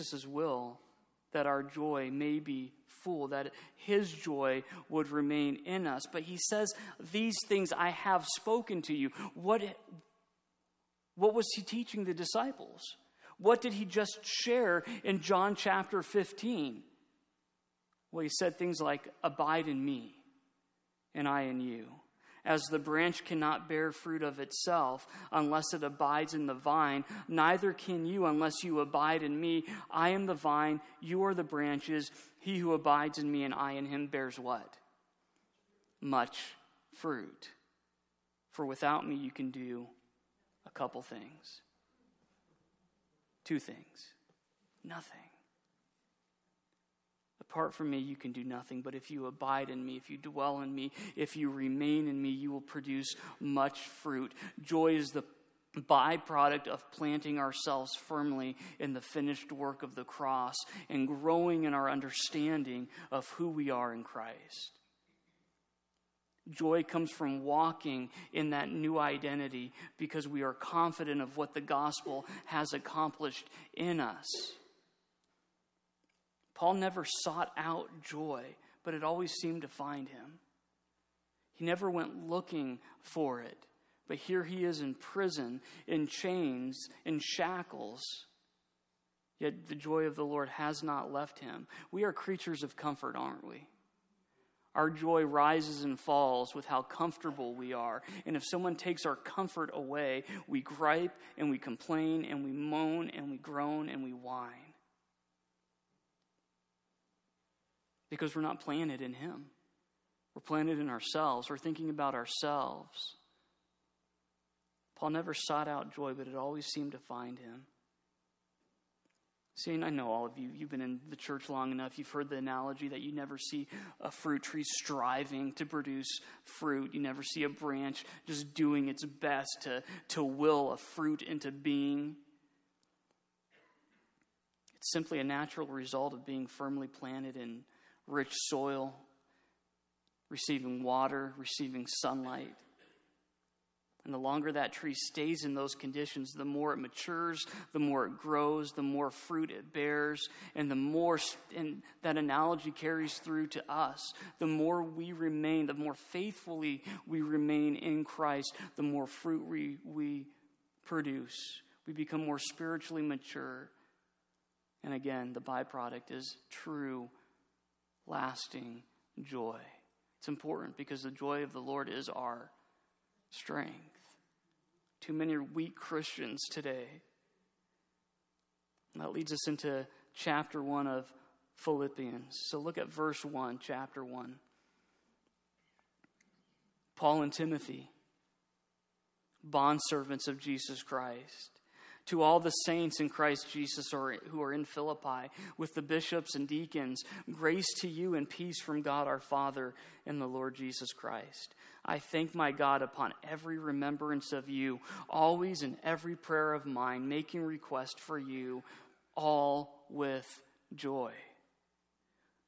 Jesus' will that our joy may be full, that his joy would remain in us. But he says, These things I have spoken to you. What, what was he teaching the disciples? What did he just share in John chapter 15? Well, he said things like, Abide in me, and I in you. As the branch cannot bear fruit of itself unless it abides in the vine, neither can you unless you abide in me. I am the vine, you are the branches. He who abides in me and I in him bears what? Much fruit. For without me, you can do a couple things. Two things. Nothing. Apart from me, you can do nothing. But if you abide in me, if you dwell in me, if you remain in me, you will produce much fruit. Joy is the byproduct of planting ourselves firmly in the finished work of the cross and growing in our understanding of who we are in Christ. Joy comes from walking in that new identity because we are confident of what the gospel has accomplished in us. Paul never sought out joy, but it always seemed to find him. He never went looking for it, but here he is in prison, in chains, in shackles. Yet the joy of the Lord has not left him. We are creatures of comfort, aren't we? Our joy rises and falls with how comfortable we are. And if someone takes our comfort away, we gripe and we complain and we moan and we groan and we whine. Because we're not planted in Him. We're planted in ourselves. We're thinking about ourselves. Paul never sought out joy, but it always seemed to find him. See, I know all of you, you've been in the church long enough, you've heard the analogy that you never see a fruit tree striving to produce fruit. You never see a branch just doing its best to, to will a fruit into being. It's simply a natural result of being firmly planted in rich soil, receiving water, receiving sunlight. And the longer that tree stays in those conditions, the more it matures, the more it grows, the more fruit it bears, and the more and that analogy carries through to us. The more we remain, the more faithfully we remain in Christ, the more fruit we, we produce. We become more spiritually mature. And again, the byproduct is true lasting joy. It's important because the joy of the Lord is our strength. Too many weak Christians today. And that leads us into chapter 1 of Philippians. So look at verse 1, chapter 1. Paul and Timothy, bondservants of Jesus Christ to all the saints in Christ Jesus who are in Philippi, with the bishops and deacons, grace to you and peace from God our Father and the Lord Jesus Christ. I thank my God upon every remembrance of you, always in every prayer of mine, making request for you, all with joy.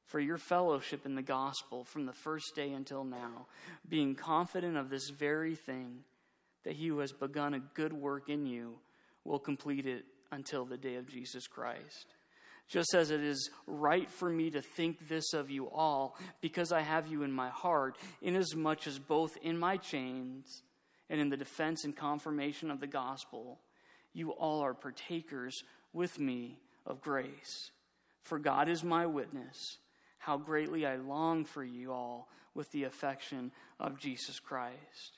For your fellowship in the gospel from the first day until now, being confident of this very thing, that he who has begun a good work in you will complete it until the day of Jesus Christ. Just as it is right for me to think this of you all, because I have you in my heart, inasmuch as both in my chains and in the defense and confirmation of the gospel, you all are partakers with me of grace. For God is my witness, how greatly I long for you all with the affection of Jesus Christ.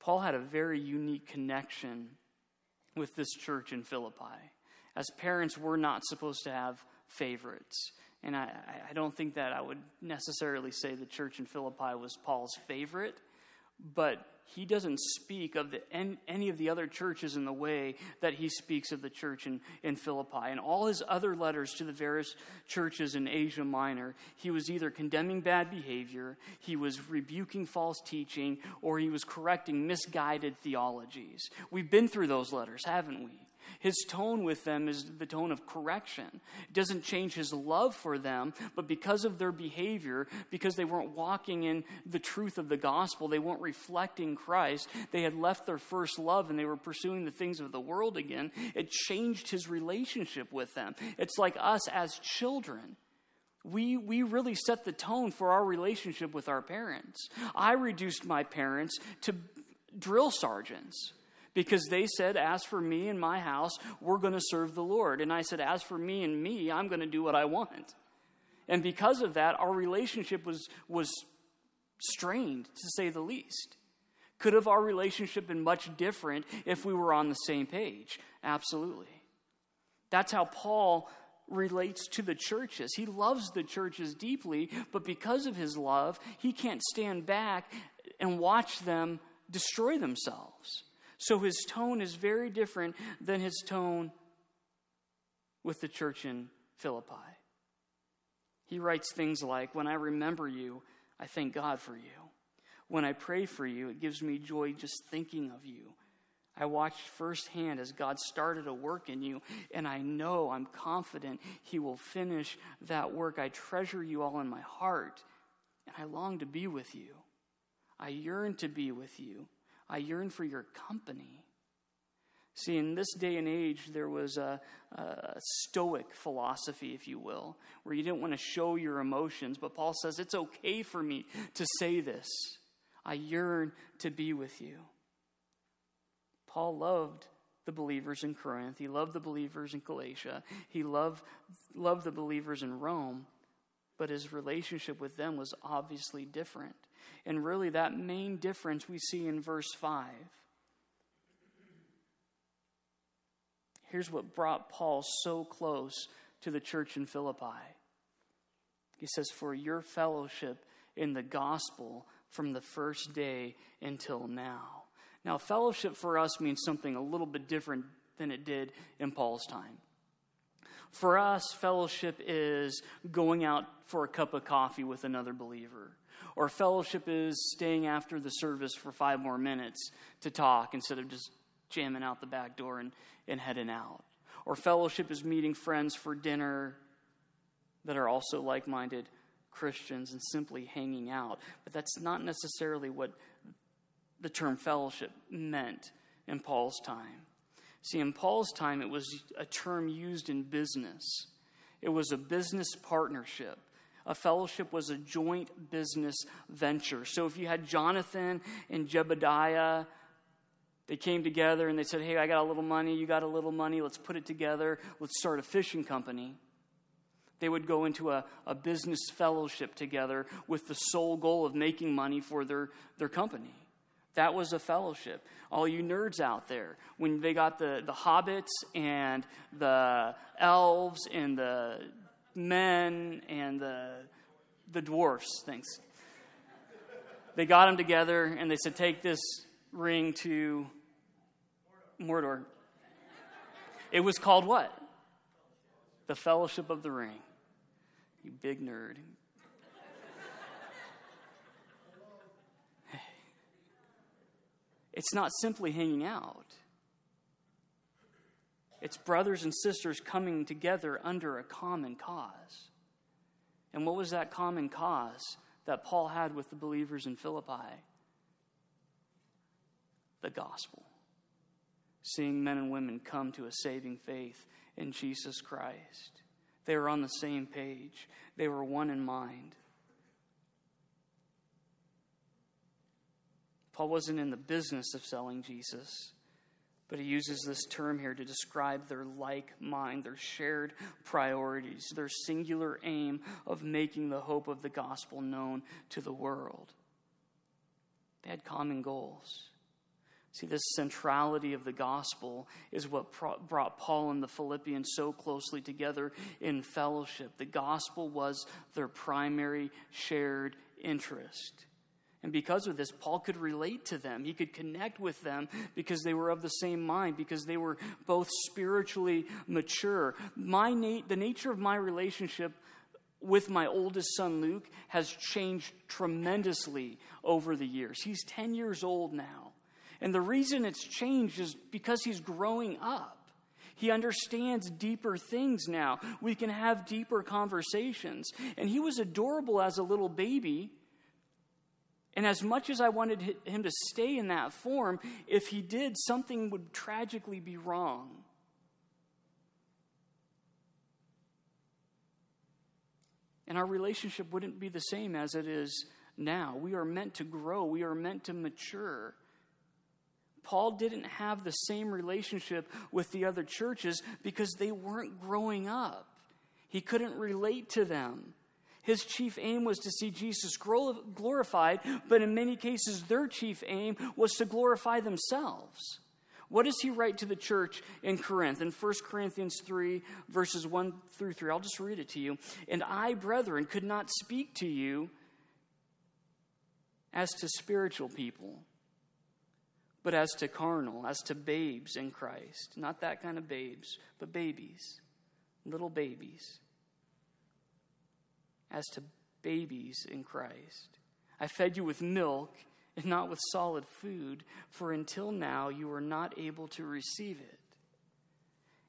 Paul had a very unique connection with this church in Philippi. As parents, we're not supposed to have favorites. And I, I don't think that I would necessarily say the church in Philippi was Paul's favorite, but he doesn't speak of the, any of the other churches in the way that he speaks of the church in, in Philippi. And all his other letters to the various churches in Asia Minor, he was either condemning bad behavior, he was rebuking false teaching, or he was correcting misguided theologies. We've been through those letters, haven't we? His tone with them is the tone of correction. It doesn't change his love for them, but because of their behavior, because they weren't walking in the truth of the gospel, they weren't reflecting Christ, they had left their first love and they were pursuing the things of the world again, it changed his relationship with them. It's like us as children. We, we really set the tone for our relationship with our parents. I reduced my parents to drill sergeants because they said, As for me and my house, we're going to serve the Lord. And I said, As for me and me, I'm going to do what I want. And because of that, our relationship was, was strained, to say the least. Could have our relationship been much different if we were on the same page? Absolutely. That's how Paul relates to the churches. He loves the churches deeply, but because of his love, he can't stand back and watch them destroy themselves. So his tone is very different than his tone with the church in Philippi. He writes things like, When I remember you, I thank God for you. When I pray for you, it gives me joy just thinking of you. I watched firsthand as God started a work in you, and I know, I'm confident He will finish that work. I treasure you all in my heart, and I long to be with you. I yearn to be with you. I yearn for your company. See, in this day and age, there was a, a, stoic philosophy, if you will, where you didn't want to show your emotions. But Paul says, it's okay for me to say this. I yearn to be with you. Paul loved the believers in Corinth. He loved the believers in Galatia. He loved, loved the believers in Rome. But his relationship with them was obviously different. And really, that main difference we see in verse 5. Here's what brought Paul so close to the church in Philippi. He says, For your fellowship in the gospel from the first day until now. Now, fellowship for us means something a little bit different than it did in Paul's time. For us, fellowship is going out for a cup of coffee with another believer or fellowship is staying after the service for five more minutes to talk instead of just jamming out the back door and, and heading out. Or fellowship is meeting friends for dinner that are also like minded Christians and simply hanging out. But that's not necessarily what the term fellowship meant in Paul's time. See, in Paul's time, it was a term used in business, it was a business partnership a fellowship was a joint business venture. So if you had Jonathan and Jebediah, they came together and they said, Hey, I got a little money, you got a little money, let's put it together, let's start a fishing company. They would go into a, a business fellowship together with the sole goal of making money for their, their company. That was a fellowship. All you nerds out there, when they got the, the hobbits and the elves and the men and the, the dwarfs, thanks. They got them together and they said, Take this ring to Mordor. It was called what? The Fellowship of the Ring. You big nerd. It's not simply hanging out. It's brothers and sisters coming together under a common cause. And what was that common cause that Paul had with the believers in Philippi? The gospel. Seeing men and women come to a saving faith in Jesus Christ. They were on the same page, they were one in mind. Paul wasn't in the business of selling Jesus. But he uses this term here to describe their like mind, their shared priorities, their singular aim of making the hope of the gospel known to the world. They had common goals. See, this centrality of the gospel is what brought Paul and the Philippians so closely together in fellowship. The gospel was their primary shared interest. And because of this, Paul could relate to them. He could connect with them because they were of the same mind, because they were both spiritually mature. My na- the nature of my relationship with my oldest son, Luke, has changed tremendously over the years. He's 10 years old now. And the reason it's changed is because he's growing up. He understands deeper things now. We can have deeper conversations. And he was adorable as a little baby. And as much as I wanted him to stay in that form, if he did, something would tragically be wrong. And our relationship wouldn't be the same as it is now. We are meant to grow, we are meant to mature. Paul didn't have the same relationship with the other churches because they weren't growing up. He couldn't relate to them. His chief aim was to see Jesus glorified, but in many cases, their chief aim was to glorify themselves. What does he write to the church in Corinth? In 1 Corinthians 3, verses 1 through 3, I'll just read it to you. And I, brethren, could not speak to you as to spiritual people but as to carnal, as to babes in Christ. Not that kind of babes, but babies, little babies. As to babies in Christ. I fed you with milk and not with solid food, for until now you were not able to receive it.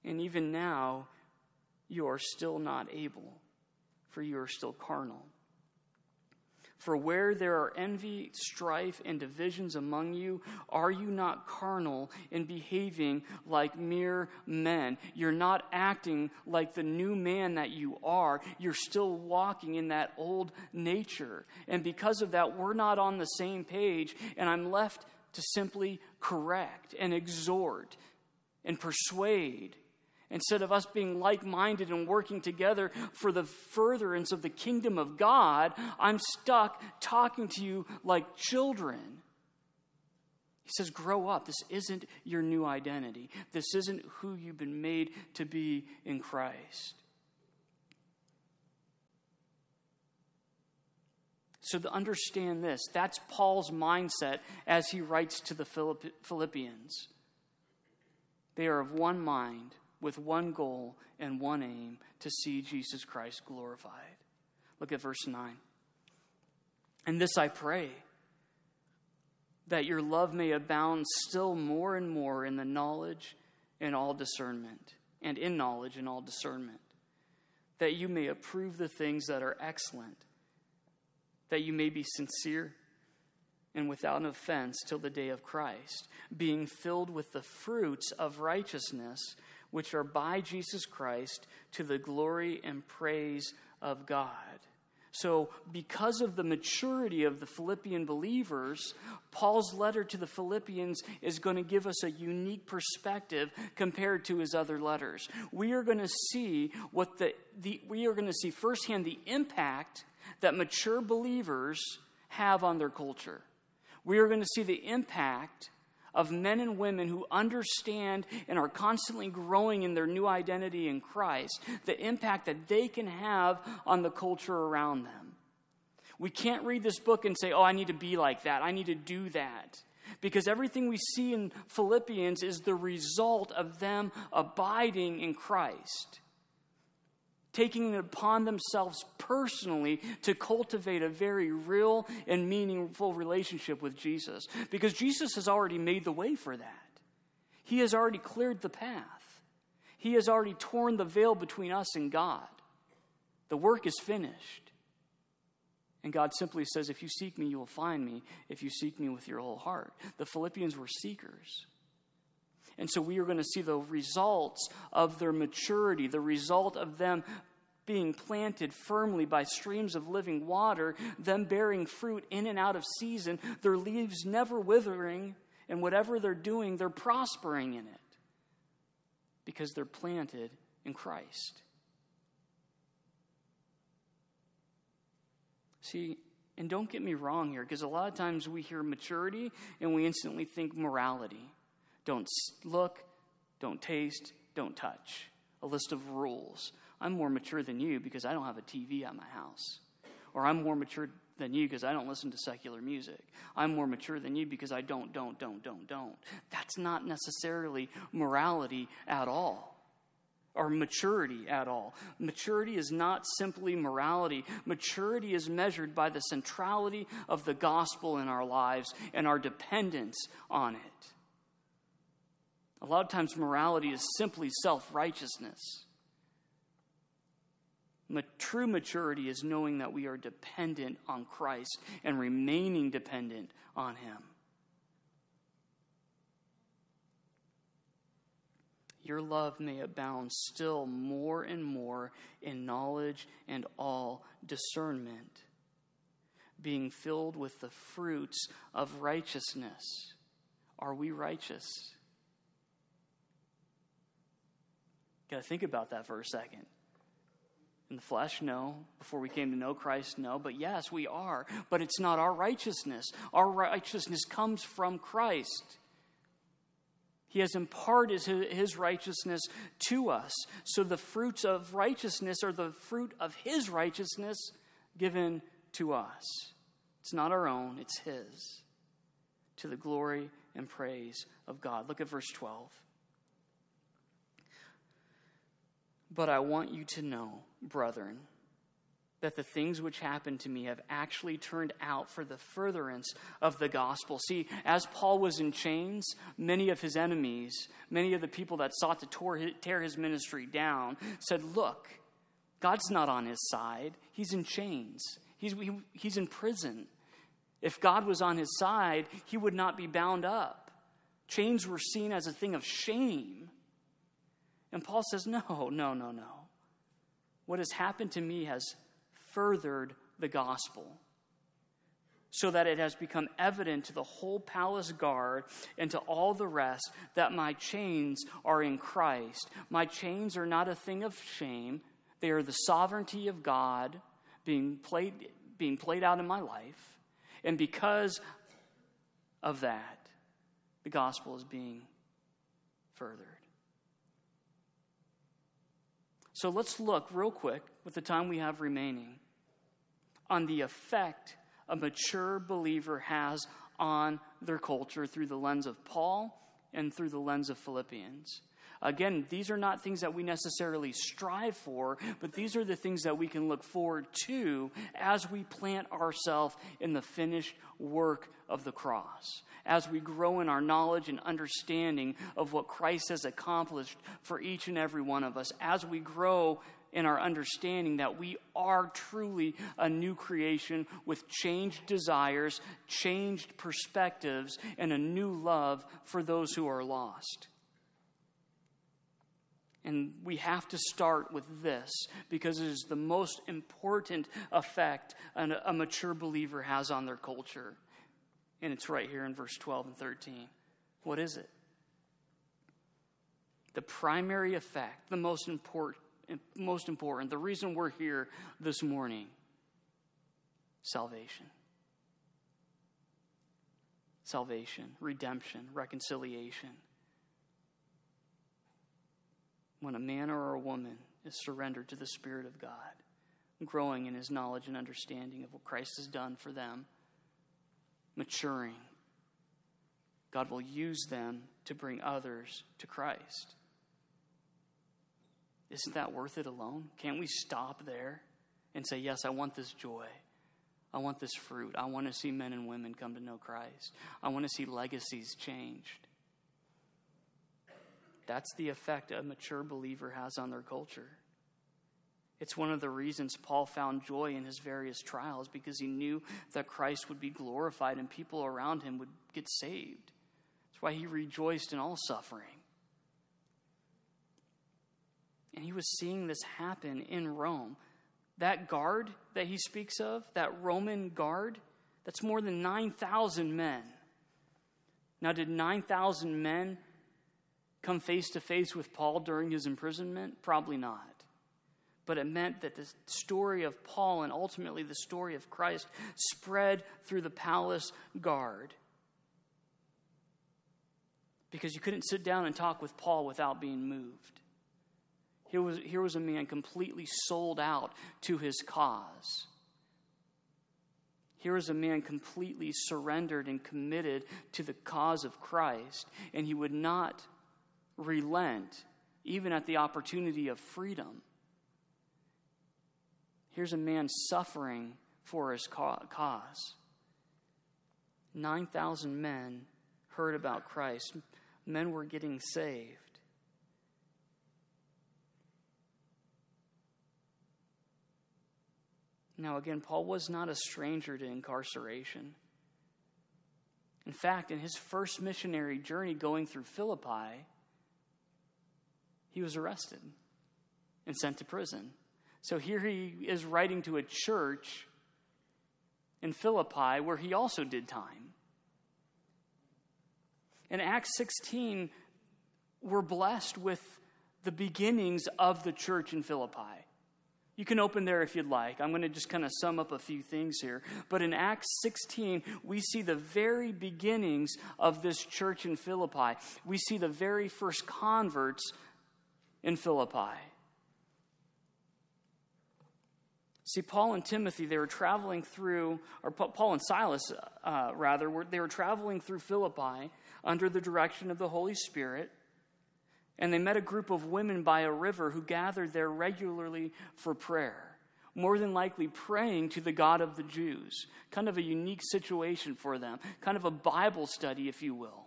And even now you are still not able, for you are still carnal. For where there are envy, strife, and divisions among you, are you not carnal in behaving like mere men? You're not acting like the new man that you are. You're still walking in that old nature. And because of that, we're not on the same page, and I'm left to simply correct and exhort and persuade Instead of us being like minded and working together for the furtherance of the kingdom of God, I'm stuck talking to you like children. He says, Grow up. This isn't your new identity. This isn't who you've been made to be in Christ. So, to understand this, that's Paul's mindset as he writes to the Philippians. They are of one mind with one goal and one aim to see Jesus Christ glorified. Look at verse 9. And this I pray that your love may abound still more and more in the knowledge and all discernment, and in knowledge and all discernment, that you may approve the things that are excellent, that you may be sincere and without offense till the day of Christ, being filled with the fruits of righteousness which are by Jesus Christ to the glory and praise of God. So, because of the maturity of the Philippian believers, Paul's letter to the Philippians is going to give us a unique perspective compared to his other letters. We are going to see what the, the we are going to see firsthand the impact that mature believers have on their culture. We are going to see the impact of men and women who understand and are constantly growing in their new identity in Christ, the impact that they can have on the culture around them. We can't read this book and say, oh, I need to be like that, I need to do that. Because everything we see in Philippians is the result of them abiding in Christ taking it upon themselves personally to cultivate a very real and meaningful relationship with Jesus. Because Jesus has already made the way for that, He has already cleared the path, He has already torn the veil between us and God. The work is finished. And God simply says, If you seek me, you will find me, if you seek me with your whole heart. The Philippians were seekers. And so we are going to see the results of their maturity, the result of them being planted firmly by streams of living water, them bearing fruit in and out of season, their leaves never withering, and whatever they're doing, they're prospering in it because they're planted in Christ. See, and don't get me wrong here, because a lot of times we hear maturity and we instantly think morality. Don't look, don't taste, don't touch. A list of rules. I'm more mature than you because I don't have a TV at my house. Or I'm more mature than you because I don't listen to secular music. I'm more mature than you because I don't, don't, don't, don't, don't. That's not necessarily morality at all or maturity at all. Maturity is not simply morality. Maturity is measured by the centrality of the gospel in our lives and our dependence on it. A lot of times, morality is simply self righteousness. True maturity is knowing that we are dependent on Christ and remaining dependent on Him. Your love may abound still more and more in knowledge and all discernment, being filled with the fruits of righteousness. Are we righteous? Got to think about that for a second. In the flesh, no. Before we came to know Christ, no. But yes, we are. But it's not our righteousness. Our righteousness comes from Christ. He has imparted his righteousness to us. So the fruits of righteousness are the fruit of his righteousness given to us. It's not our own, it's his. To the glory and praise of God. Look at verse 12. But I want you to know, brethren, that the things which happened to me have actually turned out for the furtherance of the gospel. See, as Paul was in chains, many of his enemies, many of the people that sought to tear his ministry down, said, Look, God's not on his side. He's in chains, he's, he, he's in prison. If God was on his side, he would not be bound up. Chains were seen as a thing of shame. And Paul says, No, no, no, no. What has happened to me has furthered the gospel so that it has become evident to the whole palace guard and to all the rest that my chains are in Christ. My chains are not a thing of shame, they are the sovereignty of God being played, being played out in my life. And because of that, the gospel is being furthered. So let's look real quick, with the time we have remaining, on the effect a mature believer has on their culture through the lens of Paul and through the lens of Philippians. Again, these are not things that we necessarily strive for, but these are the things that we can look forward to as we plant ourselves in the finished work of the cross. As we grow in our knowledge and understanding of what Christ has accomplished for each and every one of us, as we grow in our understanding that we are truly a new creation with changed desires, changed perspectives, and a new love for those who are lost. And we have to start with this because it is the most important effect an, a mature believer has on their culture. And it's right here in verse 12 and 13. What is it? The primary effect, the most important, most important, the reason we're here this morning salvation. Salvation, redemption, reconciliation when a man or a woman is surrendered to the Spirit of God, growing in his knowledge and understanding of what Christ has done for them, maturing, God will use them to bring others to Christ. Isn't that worth it alone? Can't we stop there and say, Yes, I want this joy. I want this fruit. I want to see men and women come to know Christ. I want to see legacies changed. That's the effect a mature believer has on their culture. It's one of the reasons Paul found joy in his various trials because he knew that Christ would be glorified and people around him would get saved. That's why he rejoiced in all suffering. And he was seeing this happen in Rome. That guard that he speaks of, that Roman guard, that's more than 9,000 men. Now, did 9,000 men come face to face with Paul during his imprisonment? Probably not. But it meant that the story of Paul and ultimately the story of Christ spread through the palace guard. Because you couldn't sit down and talk with Paul without being moved. Here was, here was a man completely sold out to his cause. Here is a man completely surrendered and committed to the cause of Christ, and he would not relent, even at the opportunity of freedom. Here's a man suffering for his cause. 9,000 men heard about Christ. men were getting saved. Now, again, Paul was not a stranger to incarceration. In fact, in his first missionary journey going through Philippi, he was arrested and sent to prison. So here he is writing to a church in Philippi where he also did time. In Acts 16, we're blessed with the beginnings of the church in Philippi. You can open there if you'd like. I'm going to just kind of sum up a few things here. But in Acts 16, we see the very beginnings of this church in Philippi. We see the very first converts in Philippi. See, Paul and Timothy, they were traveling through, or Paul and Silas, uh, rather, they were traveling through Philippi under the direction of the Holy Spirit and they met a group of women by a river who gathered there regularly for prayer, more than likely praying to the God of the Jews. Kind of a unique situation for them, kind of a Bible study, if you will,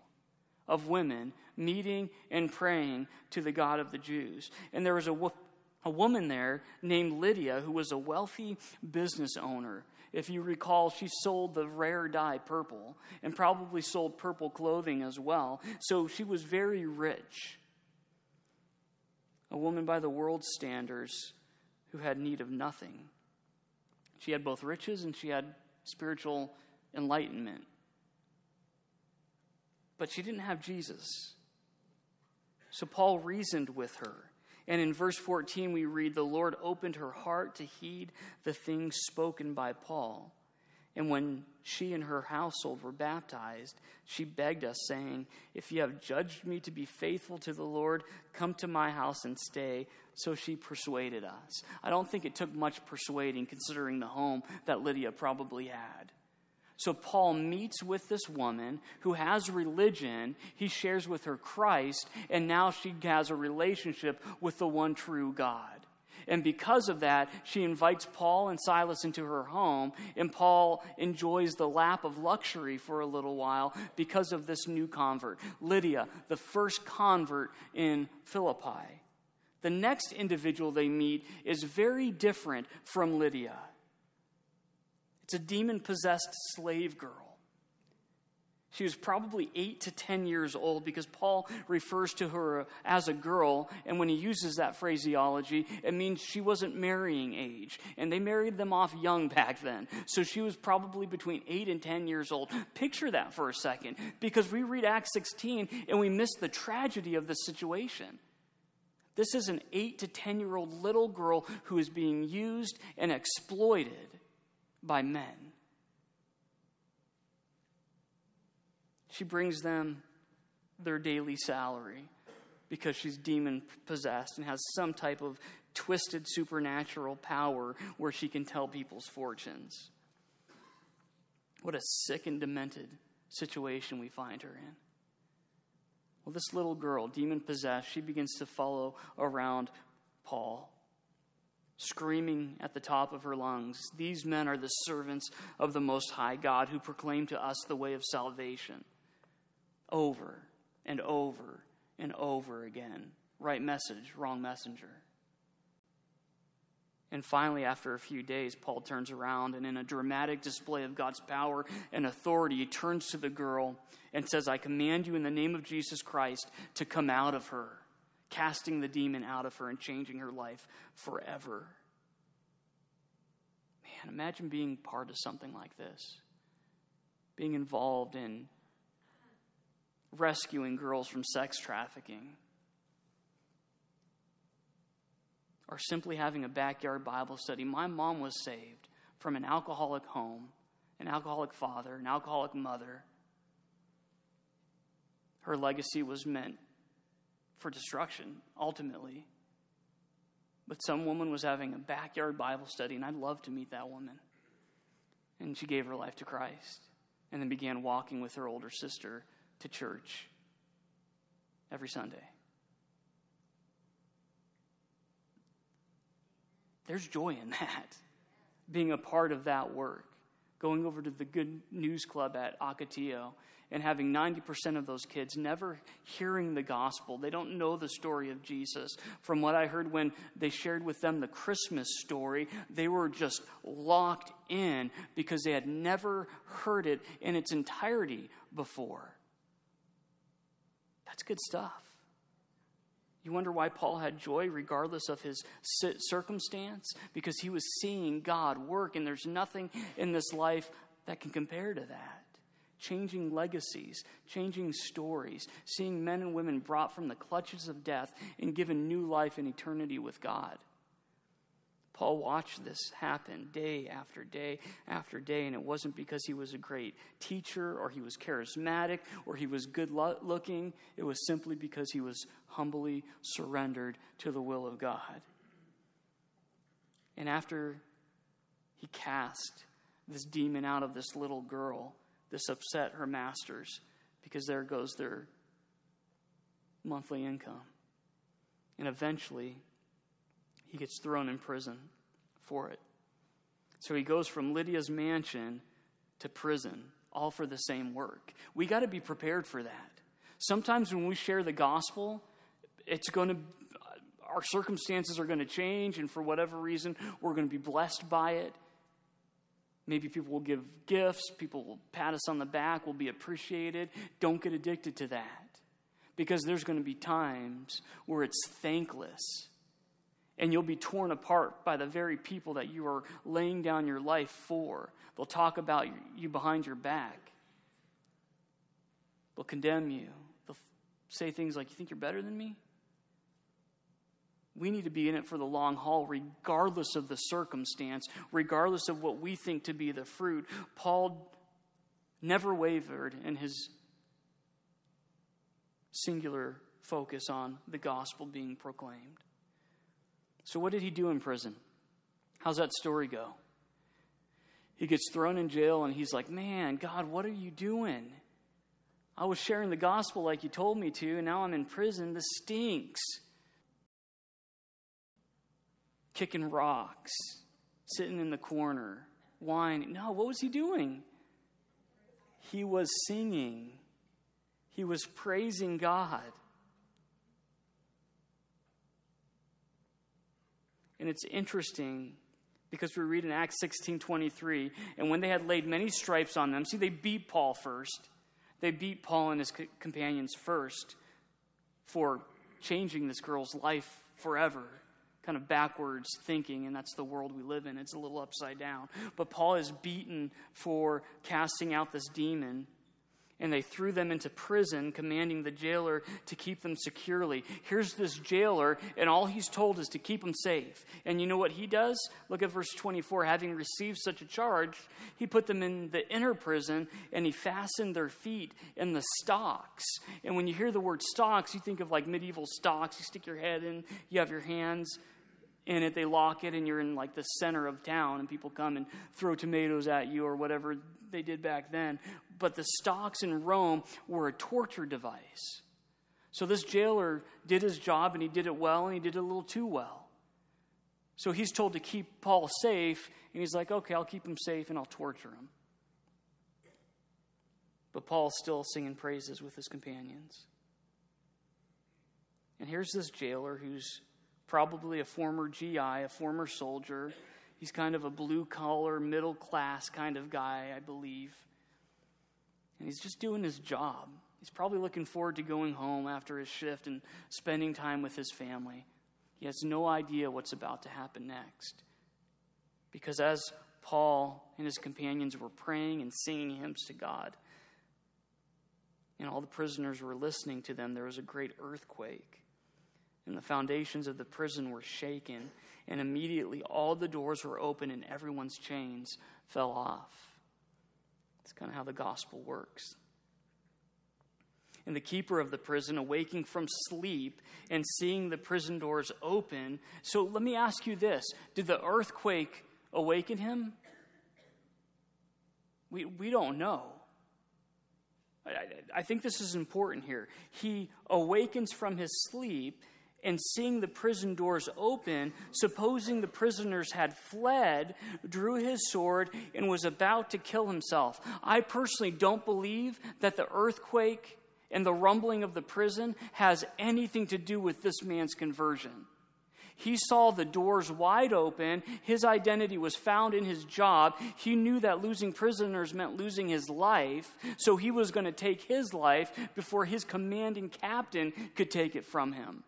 of women meeting and praying to the God of the Jews. And there was a, a woman there named Lydia who was a wealthy business owner. If you recall, she sold the rare dye purple and probably sold purple clothing as well. So she was very rich a woman by the world's standards who had need of nothing. She had both riches and she had spiritual enlightenment. But she didn't have Jesus. So Paul reasoned with her. And in verse 14, we read, The Lord opened her heart to heed the things spoken by Paul. And when she and her household were baptized, she begged us, saying, If you have judged me to be faithful to the Lord, come to my house and stay. So she persuaded us. I don't think it took much persuading, considering the home that Lydia probably had. So Paul meets with this woman who has religion. He shares with her Christ, and now she has a relationship with the one true God. And because of that, she invites Paul and Silas into her home, and Paul enjoys the lap of luxury for a little while because of this new convert, Lydia, the first convert in Philippi. The next individual they meet is very different from Lydia. It's a demon possessed slave girl. She was probably eight to 10 years old because Paul refers to her as a girl. And when he uses that phraseology, it means she wasn't marrying age. And they married them off young back then. So she was probably between eight and 10 years old. Picture that for a second because we read Acts 16 and we miss the tragedy of the situation. This is an eight to 10 year old little girl who is being used and exploited by men. She brings them their daily salary because she's demon possessed and has some type of twisted supernatural power where she can tell people's fortunes. What a sick and demented situation we find her in. Well, this little girl, demon possessed, she begins to follow around Paul, screaming at the top of her lungs These men are the servants of the Most High God who proclaim to us the way of salvation over and over and over again. Right message, wrong messenger. And finally, after a few days, Paul turns around and, in a dramatic display of God's power and authority, he turns to the girl and says, I command you in the name of Jesus Christ to come out of her, casting the demon out of her and changing her life forever. Man, imagine being part of something like this, being involved in rescuing girls from sex trafficking, or simply having a backyard Bible study. My mom was saved from an alcoholic home, an alcoholic father, an alcoholic mother. Her legacy was meant for destruction, ultimately. But some woman was having a backyard Bible study, and I'd love to meet that woman. And she gave her life to Christ and then began walking with her older sister to church every Sunday. There's joy in that, being a part of that work, going over to the Good News Club at Ocotillo and having 90% of those kids never hearing the gospel. They don't know the story of Jesus. From what I heard when they shared with them the Christmas story, they were just locked in because they had never heard it in its entirety before. That's good stuff. You wonder why Paul had joy regardless of his circumstance? Because he was seeing God work, and there's nothing in this life that can compare to that. Changing legacies, changing stories, seeing men and women brought from the clutches of death and given new life and eternity with God. Paul watched this happen day after day after day, and it wasn't because he was a great teacher or he was charismatic or he was good looking. It was simply because he was humbly surrendered to the will of God. And after he cast this demon out of this little girl, this upset her masters because there goes their monthly income. And eventually, he gets thrown in prison for it. So he goes from Lydia's mansion to prison, all for the same work. We got to be prepared for that. Sometimes when we share the gospel, it's going to our circumstances are going to change and for whatever reason we're going to be blessed by it. Maybe people will give gifts, people will pat us on the back, We'll be appreciated. Don't get addicted to that. Because there's going to be times where it's thankless and you'll be torn apart by the very people that you are laying down your life for. They'll talk about you behind your back, they'll condemn you, they'll say things like, You think you're better than me? We need to be in it for the long haul, regardless of the circumstance, regardless of what we think to be the fruit. Paul never wavered in his singular focus on the gospel being proclaimed. So, what did he do in prison? How's that story go? He gets thrown in jail and he's like, Man, God, what are you doing? I was sharing the gospel like you told me to, and now I'm in prison. This stinks. Kicking rocks, sitting in the corner, whining. No, what was he doing? He was singing, he was praising God. And it's interesting because we read in Acts 16 23, and when they had laid many stripes on them, see, they beat Paul first. They beat Paul and his companions first for changing this girl's life forever. Kind of backwards thinking, and that's the world we live in. It's a little upside down. But Paul is beaten for casting out this demon and they threw them into prison, commanding the jailer to keep them securely. Here's this jailer, and all he's told is to keep them safe. And you know what he does? Look at verse 24. Having received such a charge, he put them in the inner prison, and he fastened their feet in the stocks. And when you hear the word stocks, you think of like medieval stocks. You stick your head in, you have your hands in it, they lock it, and you're in like the center of town, and people come and throw tomatoes at you or whatever they did back then. But the stocks in Rome were a torture device. So this jailer did his job, and he did it well, and he did it a little too well. So he's told to keep Paul safe, and he's like, okay, I'll keep him safe and I'll torture him. But Paul's still singing praises with his companions. And here's this jailer who's probably a former GI, a former soldier. He's kind of a blue collar, middle class kind of guy, I believe. And he's just doing his job. He's probably looking forward to going home after his shift and spending time with his family. He has no idea what's about to happen next. Because as Paul and his companions were praying and singing hymns to God, and all the prisoners were listening to them, there was a great earthquake and the foundations of the prison were shaken, and immediately all the doors were open and everyone's chains fell off. That's kind of how the gospel works. And the keeper of the prison, awaking from sleep and seeing the prison doors open. So let me ask you this Did the earthquake awaken him? We, we don't know. I, I think this is important here. He awakens from his sleep and seeing the prison doors open, supposing the prisoners had fled, drew his sword and was about to kill himself. I personally don't believe that the earthquake and the rumbling of the prison has anything to do with this man's conversion. He saw the doors wide open. His identity was found in his job. He knew that losing prisoners meant losing his life, so he was going to take his life before his commanding captain could take it from him.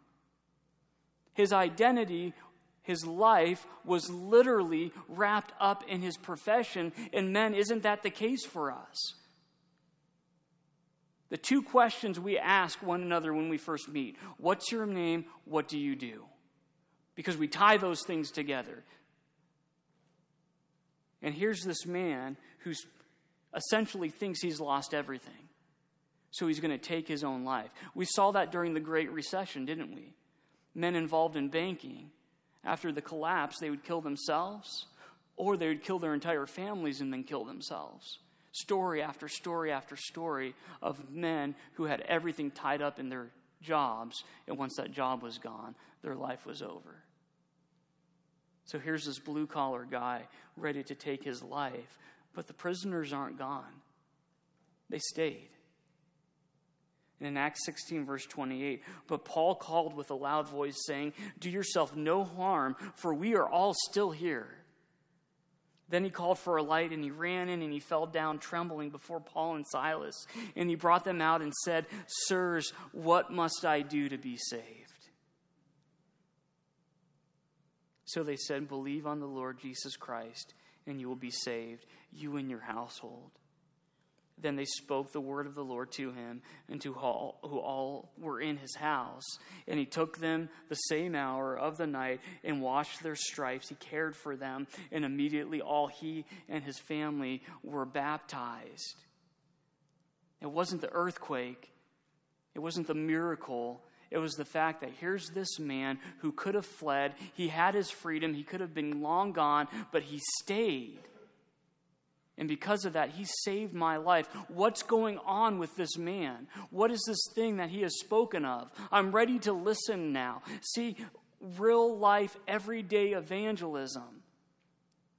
His identity, his life was literally wrapped up in his profession. And men, isn't that the case for us? The two questions we ask one another when we first meet What's your name? What do you do? Because we tie those things together. And here's this man who essentially thinks he's lost everything. So he's going to take his own life. We saw that during the Great Recession, didn't we? Men involved in banking, after the collapse, they would kill themselves or they would kill their entire families and then kill themselves. Story after story after story of men who had everything tied up in their jobs, and once that job was gone, their life was over. So here's this blue collar guy ready to take his life, but the prisoners aren't gone, they stayed in Acts 16, verse 28. But Paul called with a loud voice, saying, Do yourself no harm, for we are all still here. Then he called for a light, and he ran in, and he fell down trembling before Paul and Silas. And he brought them out and said, Sirs, what must I do to be saved? So they said, Believe on the Lord Jesus Christ, and you will be saved, you and your household. Then they spoke the word of the Lord to him and to all who all were in his house. And he took them the same hour of the night and washed their stripes. He cared for them, and immediately all he and his family were baptized. It wasn't the earthquake, it wasn't the miracle. It was the fact that here's this man who could have fled. He had his freedom. He could have been long gone, but he stayed. And because of that, he saved my life. What's going on with this man? What is this thing that he has spoken of? I'm ready to listen now. See, real life, everyday evangelism.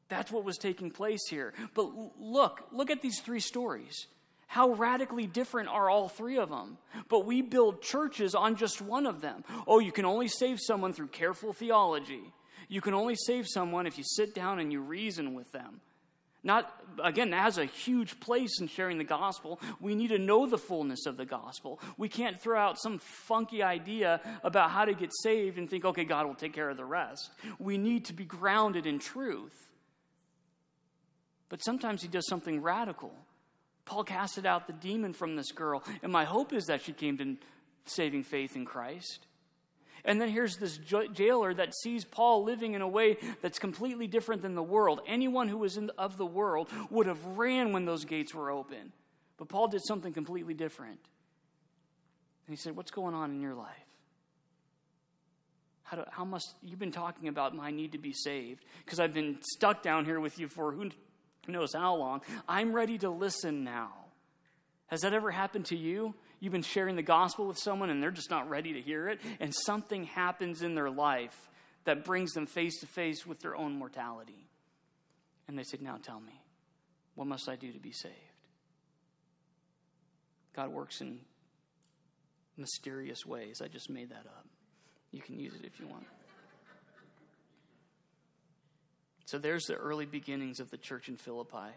That's what was taking place here. But look, look at these three stories. How radically different are all three of them? But we build churches on just one of them. Oh, you can only save someone through careful theology. You can only save someone if you sit down and you reason with them. Not, again, that has a huge place in sharing the gospel. We need to know the fullness of the gospel. We can't throw out some funky idea about how to get saved and think, okay, God will take care of the rest. We need to be grounded in truth. But sometimes he does something radical. Paul casted out the demon from this girl, and my hope is that she came to saving faith in Christ. And then here's this jailer that sees Paul living in a way that's completely different than the world. Anyone who was in, of the world would have ran when those gates were open. But Paul did something completely different. And he said, What's going on in your life? How, do, how must you've been talking about my need to be saved because I've been stuck down here with you for who knows how long. I'm ready to listen now. Has that ever happened to you? You've been sharing the gospel with someone and they're just not ready to hear it, and something happens in their life that brings them face to face with their own mortality. And they said, Now tell me, what must I do to be saved? God works in mysterious ways. I just made that up. You can use it if you want. So there's the early beginnings of the church in Philippi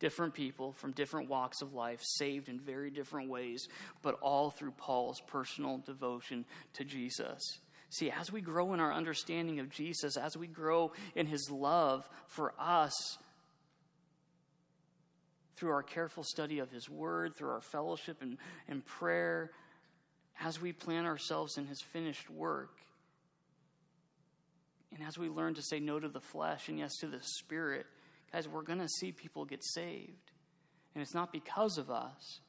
different people from different walks of life, saved in very different ways, but all through Paul's personal devotion to Jesus. See, as we grow in our understanding of Jesus, as we grow in his love for us, through our careful study of his word, through our fellowship and, and prayer, as we plan ourselves in his finished work, and as we learn to say no to the flesh and yes to the spirit, Guys, we're going to see people get saved. And it's not because of us,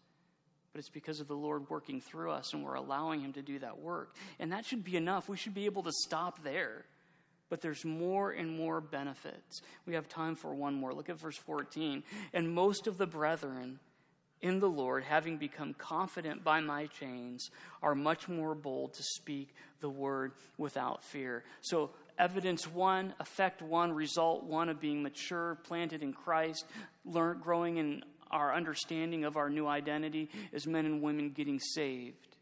but it's because of the Lord working through us, and we're allowing Him to do that work. And that should be enough. We should be able to stop there. But there's more and more benefits. We have time for one more. Look at verse 14. And most of the brethren in the Lord, having become confident by my chains, are much more bold to speak the word without fear. So, evidence one, effect one, result one of being mature, planted in Christ, learn, growing in our understanding of our new identity as men and women getting saved.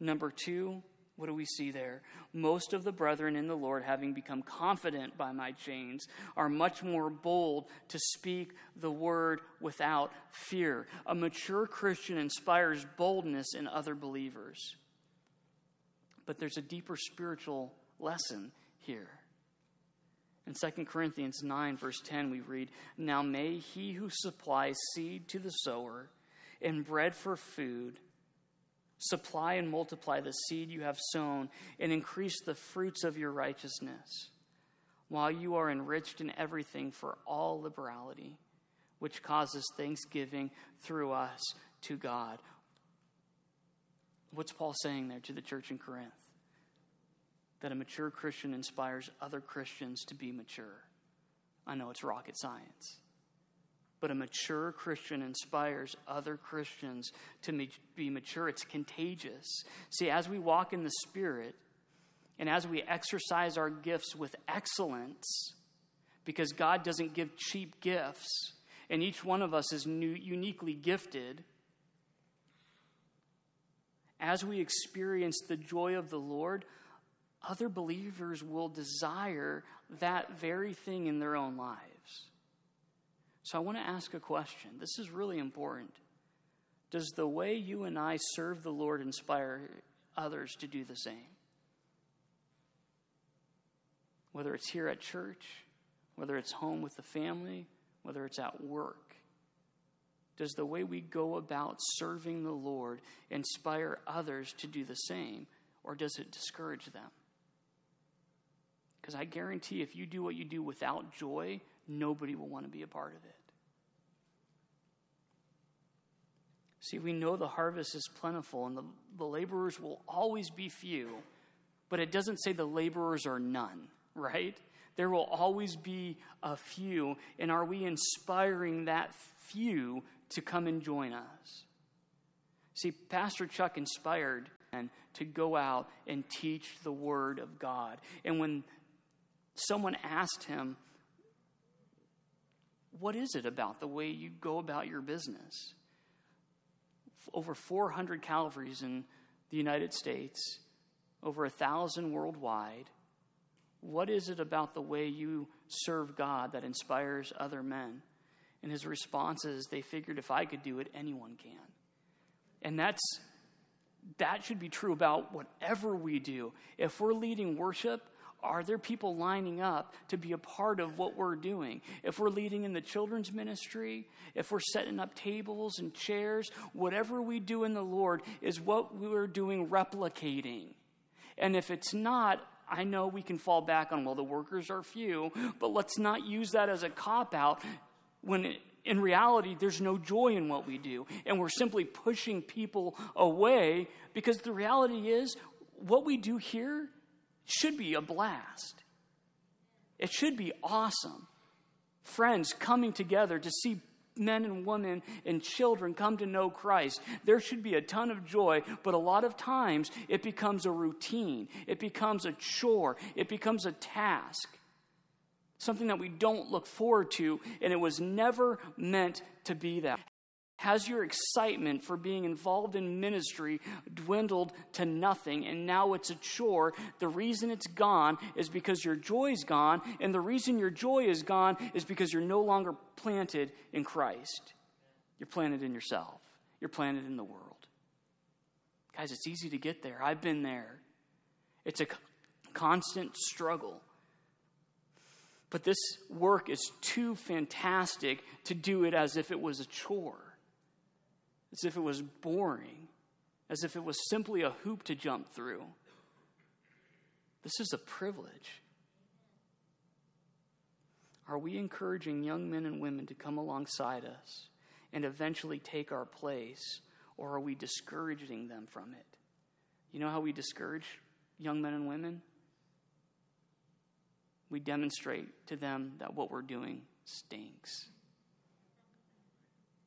Number two, what do we see there? Most of the brethren in the Lord, having become confident by my chains, are much more bold to speak the word without fear. A mature Christian inspires boldness in other believers. But there's a deeper spiritual lesson here. In 2 Corinthians 9, verse 10, we read, Now may he who supplies seed to the sower and bread for food supply and multiply the seed you have sown and increase the fruits of your righteousness, while you are enriched in everything for all liberality, which causes thanksgiving through us to God. What's Paul saying there to the church in Corinth? That a mature Christian inspires other Christians to be mature. I know it's rocket science. But a mature Christian inspires other Christians to be mature. It's contagious. See, as we walk in the Spirit and as we exercise our gifts with excellence, because God doesn't give cheap gifts, and each one of us is new, uniquely gifted, as we experience the joy of the Lord, other believers will desire that very thing in their own lives. So I want to ask a question. This is really important. Does the way you and I serve the Lord inspire others to do the same? Whether it's here at church, whether it's home with the family, whether it's at work. Does the way we go about serving the Lord inspire others to do the same, or does it discourage them? Because I guarantee if you do what you do without joy, nobody will want to be a part of it. See, we know the harvest is plentiful and the, the laborers will always be few, but it doesn't say the laborers are none, right? There will always be a few. And are we inspiring that few to come and join us? See, Pastor Chuck inspired to go out and teach the word of God. And when someone asked him, What is it about the way you go about your business? Over 400 Calvaries in the United States, over a thousand worldwide. What is it about the way you serve God that inspires other men? And his response is, They figured if I could do it, anyone can. And that's that should be true about whatever we do. If we're leading worship, are there people lining up to be a part of what we're doing? If we're leading in the children's ministry, if we're setting up tables and chairs, whatever we do in the Lord is what we're doing replicating. And if it's not, I know we can fall back on, well, the workers are few, but let's not use that as a cop out when in reality, there's no joy in what we do. And we're simply pushing people away because the reality is what we do here should be a blast. It should be awesome. Friends coming together to see men and women and children come to know Christ. There should be a ton of joy, but a lot of times it becomes a routine, it becomes a chore, it becomes a task. Something that we don't look forward to, and it was never meant to be that. Has your excitement for being involved in ministry dwindled to nothing and now it's a chore? The reason it's gone is because your joy's gone, and the reason your joy is gone is because you're no longer planted in Christ. You're planted in yourself, you're planted in the world. Guys, it's easy to get there. I've been there. It's a constant struggle. But this work is too fantastic to do it as if it was a chore as if it was boring, as if it was simply a hoop to jump through. This is a privilege. Are we encouraging young men and women to come alongside us and eventually take our place, or are we discouraging them from it? You know how we discourage young men and women? We demonstrate to them that what we're doing stinks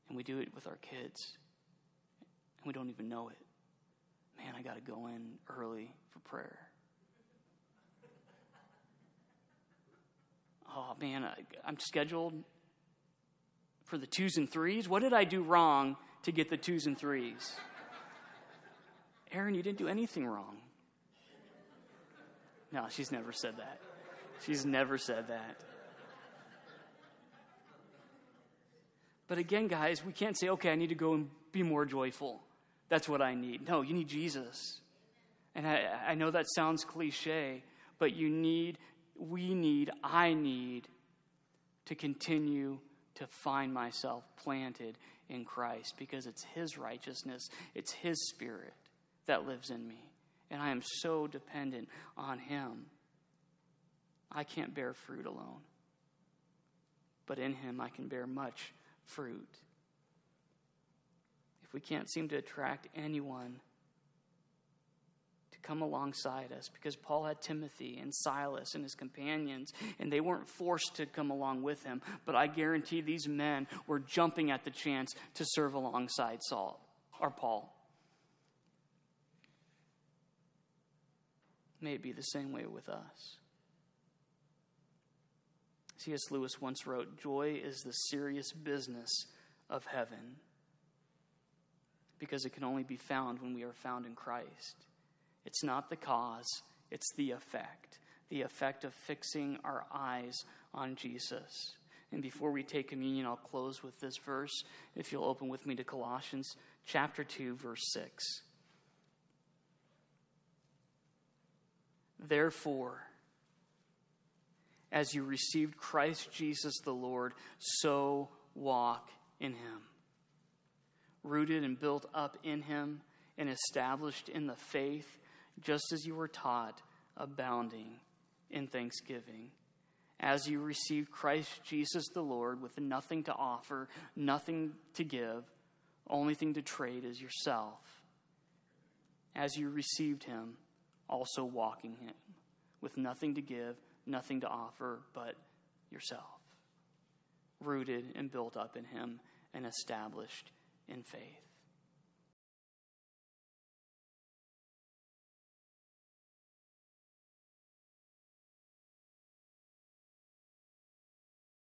And we do it with our kids. And we don't even know it. Man, I got to go in early for prayer. Oh, man, I, I'm scheduled for the twos and threes. What did I do wrong to get the twos and threes? Aaron, you didn't do anything wrong. No, she's never said that. She's never said that. But again, guys, we can't say, okay, I need to go and be more joyful. That's what I need. No, you need Jesus. And I, I know that sounds cliche, but you need, we need, I need to continue to find myself planted in Christ because it's His righteousness, it's His Spirit that lives in me. And I am so dependent on Him. I can't bear fruit alone, but in Him I can bear much fruit. If we can't seem to attract anyone to come alongside us, because Paul had Timothy and Silas and his companions, and they weren't forced to come along with him, but I guarantee these men were jumping at the chance to serve alongside Saul or Paul. May it be the same way with us. C.S. Lewis once wrote Joy is the serious business of heaven because it can only be found when we are found in Christ. It's not the cause, it's the effect. The effect of fixing our eyes on Jesus. And before we take communion, I'll close with this verse. If you'll open with me to Colossians chapter 2, verse 6. Therefore, as you received Christ Jesus the Lord, so walk in him. Rooted and built up in him and established in the faith, just as you were taught, abounding in thanksgiving. As you received Christ Jesus the Lord with nothing to offer, nothing to give, only thing to trade is yourself. As you received him, also walking him with nothing to give, nothing to offer but yourself, rooted and built up in Him and established in faith.